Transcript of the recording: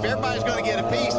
if everybody's going to get a piece,